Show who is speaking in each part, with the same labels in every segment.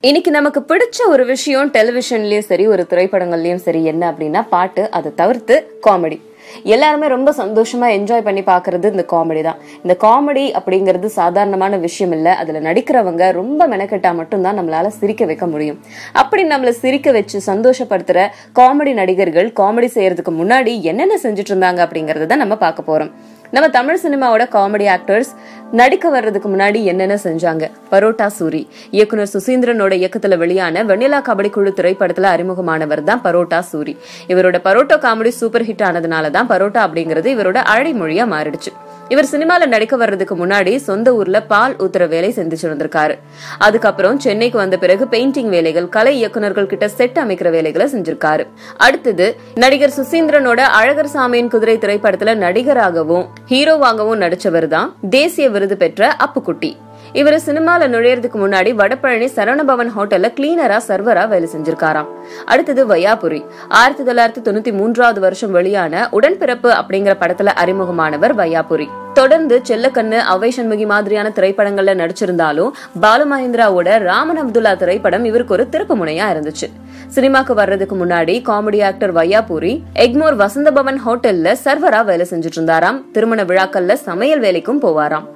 Speaker 1: இன்னைக்கு நமக்கு பிடிச்ச ஒரு விஷயம் டெலிவிஷன்லயும் சரி ஒரு திரைப்படங்கள்லயும் சரி என்ன அப்படின்னா பாட்டு. அதை தவிர்த்து காமெடி எல்லாருமே ரொம்ப சந்தோஷமா என்ஜாய் பண்ணி பாக்குறது இந்த காமெடி தான். இந்த காமெடி அப்படிங்கிறது சாதாரணமான விஷயம் இல்ல. அதுல நடிக்கிறவங்க ரொம்ப மெனக்கெட்டா மட்டும்தான் நம்மளால சிரிக்க வைக்க முடியும். அப்படி நம்மள சிரிக்க வச்சு சந்தோஷப்படுத்துற காமெடி நடிகர்கள் காமெடி செய்யறதுக்கு முன்னாடி என்னென்ன செஞ்சுட்டு இருந்தாங்க அப்படிங்கறத நம்ம பார்க்க போறோம். நம்ம தமிழ் சினிமாவோட காமெடி ஆக்டர்ஸ் நடிக்க வர்றதுக்கு முன்னாடி என்னென்ன செஞ்சாங்க? பரோட்டா சூரி. இயக்குனர் சுசீந்திரனோட இயக்கத்துல வெளியான வெண்ணிலா கபடி குழு திரைப்படத்துல அறிமுகமானவர் தான் பரோட்டா சூரி. இவரோட பரோட்டா காமெடி சூப்பர் ஹிட் ஆனதுனால தான் பரோட்டா அப்படிங்கிறது இவரோட அழைமொழியா மாறிடுச்சு. இவர் சினிமால நடிக்க வர்றதுக்கு முன்னாடி சொந்த ஊர்ல பால் ஊத்துற வேலை செஞ்சுட்டு இருந்திருக்காரு. அதுக்கப்புறம் சென்னைக்கு வந்த பிறகு பெயிண்டிங் வேலைகள் கலை இயக்குனர்கள் கிட்ட செட் அமைக்கிற வேலைகளை செஞ்சிருக்காரு. அடுத்தது நடிகர் சுசீந்திரனோட அழகர் சாமியின் குதிரை திரைப்படத்துல நடிகராகவும் ஹீரோவாகவும் நடிச்சவர் தான் தேசிய விருது பெற்ற அப்புக்குட்டி. இவர் சினிமால நுழையறதுக்கு முன்னாடி வடபழனி சரவணபவன் ஹோட்டல்ல கிளீனரா சர்வரா வேலை செஞ்சிருக்காராம். அடுத்தது வையாபுரி. ஆயிரத்தி தொள்ளாயிரத்தி தொண்ணூத்தி மூன்றாவது வருஷம் வெளியான உடன்பிறப்பு அப்படிங்கிற படத்துல அறிமுகமானவர் வையாபுரி. தொடர்ந்து செல்லக்கண்ணு அவை சண்முகி மாதிரியான திரைப்படங்கள்ல நடிச்சிருந்தாலும் பாலுமகேந்திராவோட ராமன் அப்துல்லா திரைப்படம் இவருக்கு ஒரு திருப்பு முனையா இருந்துச்சு. சினிமாக்கு வர்றதுக்கு முன்னாடி காமெடி ஆக்டர் வையாபுரி எக்மோர் வசந்த பவன் ஹோட்டல்ல சர்வரா வேலை செஞ்சுட்டு இருந்தாராம். திருமண விழாக்கள்ல சமையல் வேலைக்கும் போவாராம்.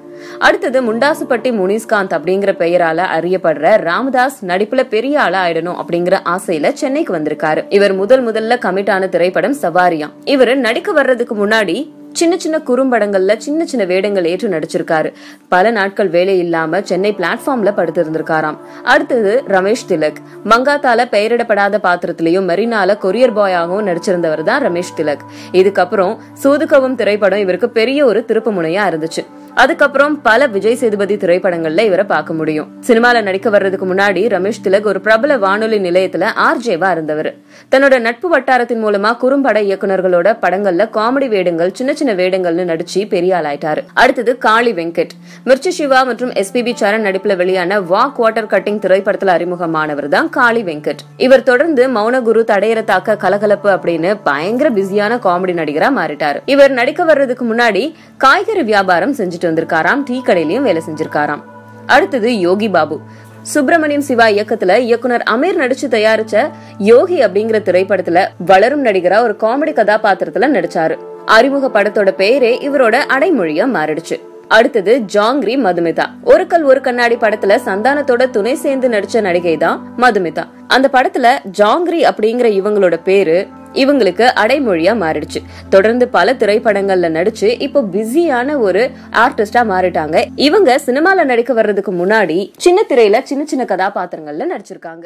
Speaker 1: அடுத்தது முண்டாசுப்பட்டி முனிஸ்காந்த் அப்படிங்கிற பெயரால அறியப்படுற ராமதாஸ் நடிப்புல பெரிய ஆளா ஆயிடணும் அப்படிங்கிற ஆசையில சென்னைக்கு வந்திருக்காரு. இவர் முதல் முதல்ல கமிட் ஆன திரைப்படம் சவாரியா இவர் நடிக்க வர்றதுக்கு முன்னாடி சின்ன சின்ன குறும்படங்கள்ல சின்ன சின்ன வேடங்கள் ஏற்று நடிச்சிருக்காரு. பல நாட்கள் வேலை இல்லாம சென்னை பிளாட்ஃபார்ம்ல படுத்திருந்திருக்காராம். அடுத்தது ரமேஷ் திலக். மங்காத்தால பெயரிடப்படாத பாத்திரத்திலையும் மெரினால கொரியர் பாயாகவும் நடிச்சிருந்தவர் தான் ரமேஷ் திலக். இதுக்கப்புறம் சூதுகவும் திரைப்படம் இவருக்கு பெரிய ஒரு திருப்பு முனையா இருந்துச்சு. அதுக்கப்புறம் பல விஜய் சேதுபதி திரைப்படங்கள்ல இவரை பார்க்க முடியும். சினிமால நடிக்க வர்றதுக்கு முன்னாடி ரமேஷ் திலக் ஒரு பிரபல வானொலி நிலையத்துல ஆர்ஜேவா இருந்தவர். தன்னோட நட்பு வட்டாரத்தின் மூலமா குறும்பட இயக்குனர்களோட படங்கள்ல காமெடி வேடங்கள் சின்ன சின்ன வேடங்கள்னு நடிச்சு பெரிய ஆளாயிட்டாரு. அடுத்தது காளி வெங்கட். மிர்ச்சி சிவா மற்றும் எஸ்பிபி சரண் நடிப்புல வெளியான வாக் வாட்டர் கட்டிங் திரைப்படத்துல அறிமுகமானவர் தான் காளி வெங்கட். இவர் தொடர்ந்து மௌனகுரு தடையற தாக்க கலகலப்பு அப்படின்னு பயங்கர பிஸியான காமெடி நடிகரா மாறிட்டாரு. இவர் நடிக்க வர்றதுக்கு முன்னாடி காய்கறி வியாபாரம் செஞ்சு செஞ்சுட்டு வந்திருக்காராம். டீ கடையிலயும் வேலை செஞ்சிருக்காராம். அடுத்தது யோகி பாபு. சுப்பிரமணியம் சிவா இயக்கத்துல இயக்குனர் அமீர் நடிச்சு தயாரிச்ச யோகி அப்படிங்கிற திரைப்படத்துல வளரும் நடிகரா ஒரு காமெடி கதாபாத்திரத்துல நடிச்சாரு. அறிமுக படத்தோட பெயரே இவரோட அடைமொழியா மாறிடுச்சு. அடுத்தது ஜாங்கிரி மதுமிதா. ஒரு கல் ஒரு கண்ணாடி படத்துல சந்தானத்தோட துணை சேர்ந்து நடிச்ச நடிகை தான் மதுமிதா. அந்த படத்துல ஜாங்கிரி அப்படிங்கிற இவங்களோட பேரு இவங்களுக்கு அடைமொழியா மாறிடுச்சு. தொடர்ந்து பல திரைப்படங்கள்ல நடிச்சு இப்போ பிஸியான ஒரு ஆர்டிஸ்டா மாறிட்டாங்க. இவங்க சினிமால நடிக்க வர்றதுக்கு முன்னாடி சின்ன திரையில சின்ன சின்ன கதாபாத்திரங்கள்ல நடிச்சிருக்காங்க.